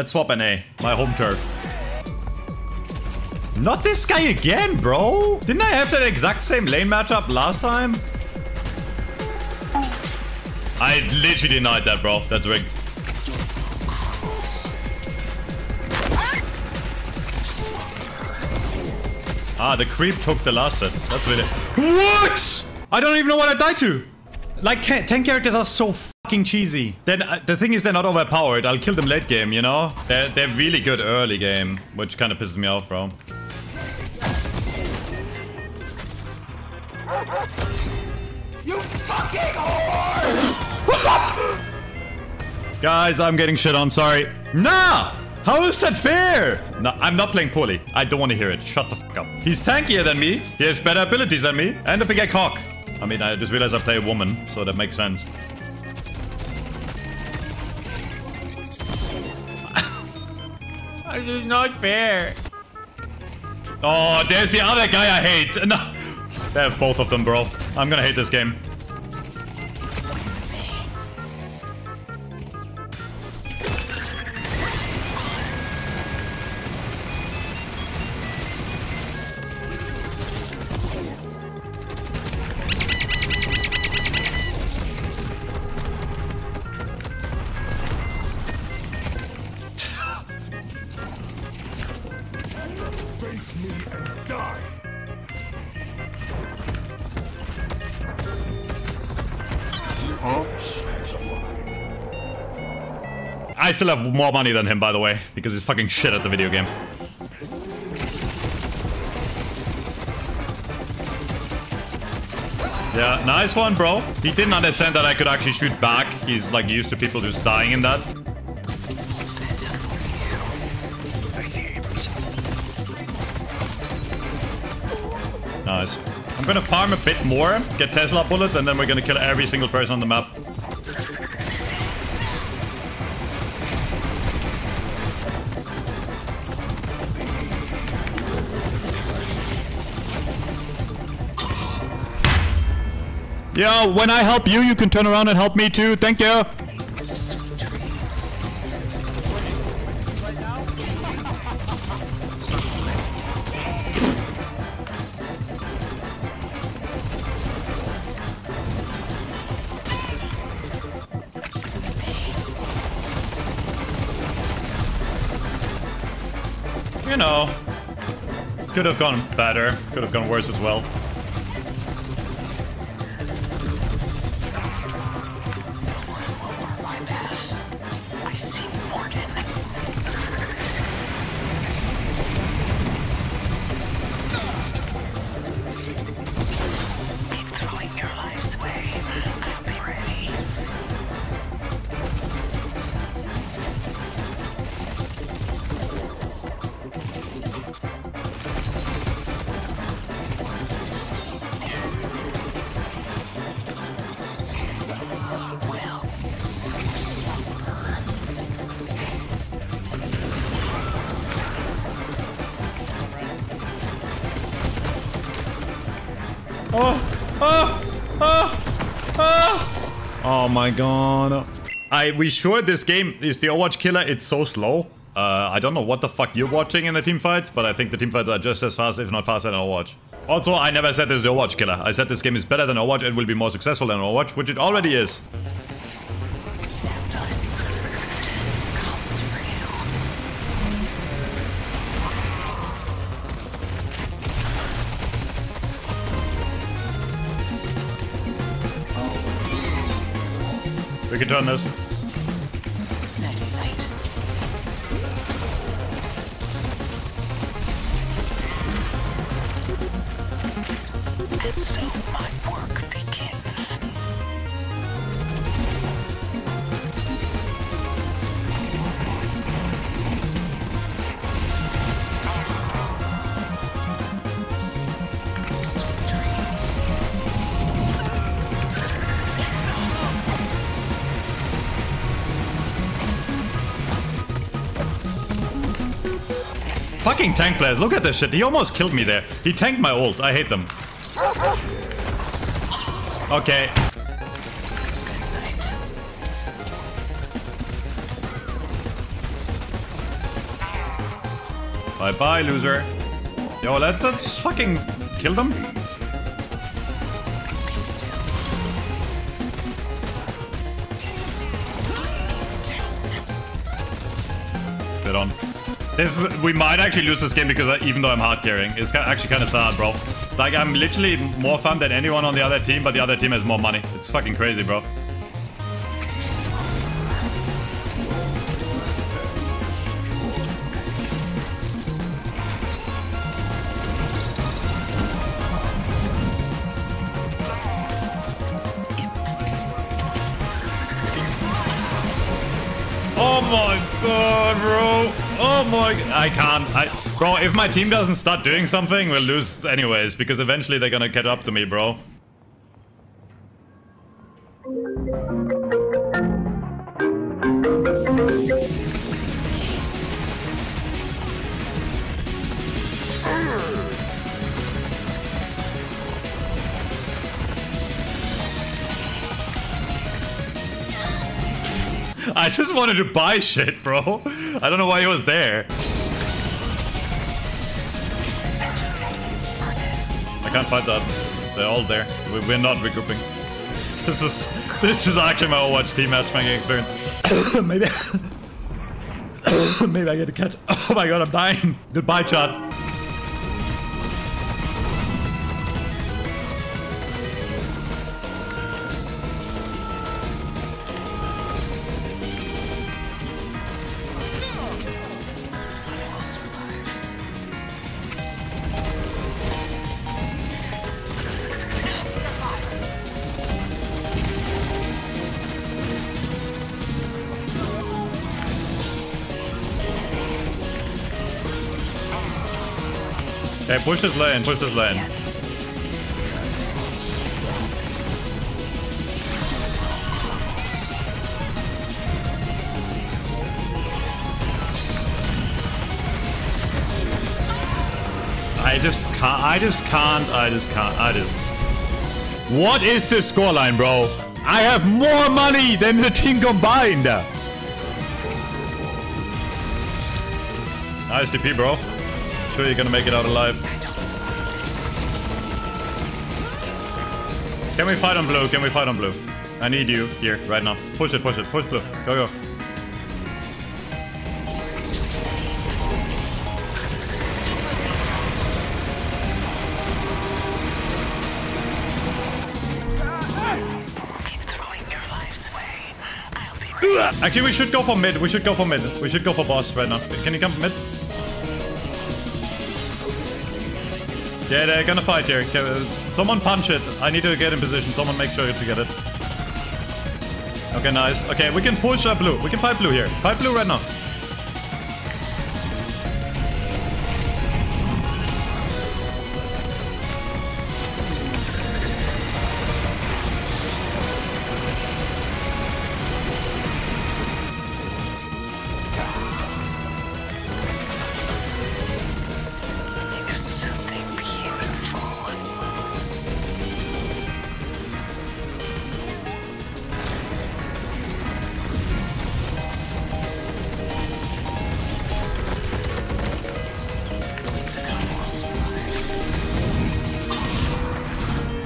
Let's swap an A. My home turf. Not this guy again, bro. Didn't I have that exact same lane matchup last time? I literally denied that, bro. That's rigged. Ah, the creep took the last set. That's really... What? I don't even know what I died to. Like, 10 characters are so fucking cheesy. Then uh, the thing is they're not overpowered. I'll kill them late game, you know? They're, they're really good early game, which kind of pisses me off, bro. You fucking whore! Guys, I'm getting shit on, sorry. Nah! How is that fair? No, I'm not playing poorly. I don't want to hear it. Shut the fuck up. He's tankier than me. He has better abilities than me. And a bigger cock. I mean, I just realized I play a woman, so that makes sense. This is not fair. Oh, there's the other guy I hate. No. They have both of them, bro. I'm gonna hate this game. I still have more money than him, by the way, because he's fucking shit at the video game. Yeah, nice one, bro. He didn't understand that I could actually shoot back. He's like used to people just dying in that. Nice. I'm gonna farm a bit more, get Tesla bullets, and then we're gonna kill every single person on the map. Yeah, when I help you, you can turn around and help me too. Thank you. You know, could have gone better, could have gone worse as well. My god. I we sure this game is the Overwatch killer. It's so slow. Uh, I don't know what the fuck you're watching in the team fights, but I think the team fights are just as fast, if not faster than Overwatch. Also, I never said this is the Overwatch killer. I said this game is better than Overwatch and will be more successful than Overwatch, which it already is. Can turn this. Fucking tank players, look at this shit. He almost killed me there. He tanked my ult. I hate them. Okay. Bye bye, loser. Yo, let's let's fucking kill them. Bit on. This is, we might actually lose this game because I, even though I'm hard carrying, it's actually kind of sad, bro. Like I'm literally more fun than anyone on the other team, but the other team has more money. It's fucking crazy, bro. Oh my god, bro. Oh my I can't. I Bro, if my team doesn't start doing something, we'll lose anyways, because eventually they're gonna catch up to me, bro. I just wanted to buy shit, bro. I don't know why he was there. I can't fight that. They're all there. We- We're not regrouping. This is this is actually my Overwatch team matchmaking experience. Maybe Maybe I get a catch. Oh my god, I'm dying. Goodbye, chat. Okay, push this lane, push this lane. I just can't, I just can't, I just can't, I just... What is this scoreline, bro? I have more money than the team combined! Nice TP, bro. Sure you're gonna make it out alive. Can we fight on blue? Can we fight on blue? I need you here, right now. Push it, push it, push blue. Go, go. Actually, we should go for mid. We should go for mid. We should go for boss right now. Can you come mid? Yeah, they're gonna fight here. Uh, Someone punch it. I need to get in position. Someone make sure to get it. Okay, nice. Okay, we can push uh, blue. We can fight blue here. Fight blue right now.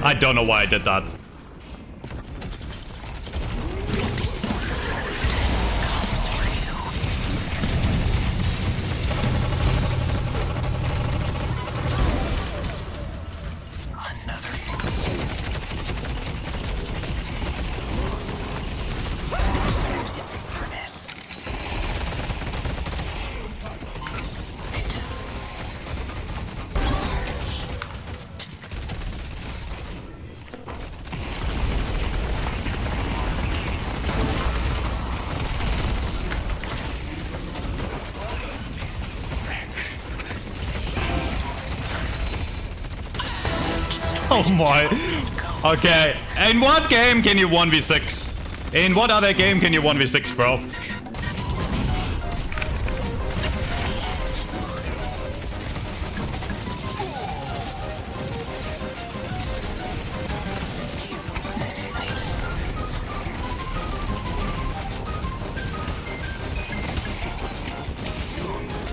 I don't know why I did that. Oh my. Okay. In what game can you 1v6? In what other game can you 1v6, bro?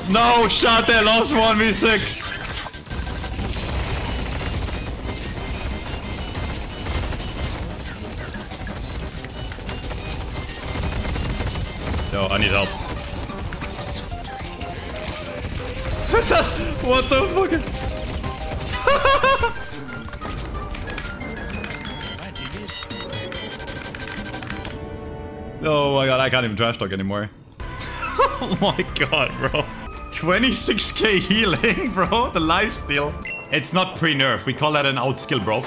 No shot, they lost 1v6. Yo, I need help. what the fuck? oh my god, I can't even trash talk anymore. oh my god, bro. 26k healing, bro. The lifesteal. It's not pre-nerf. We call that an outskill, bro.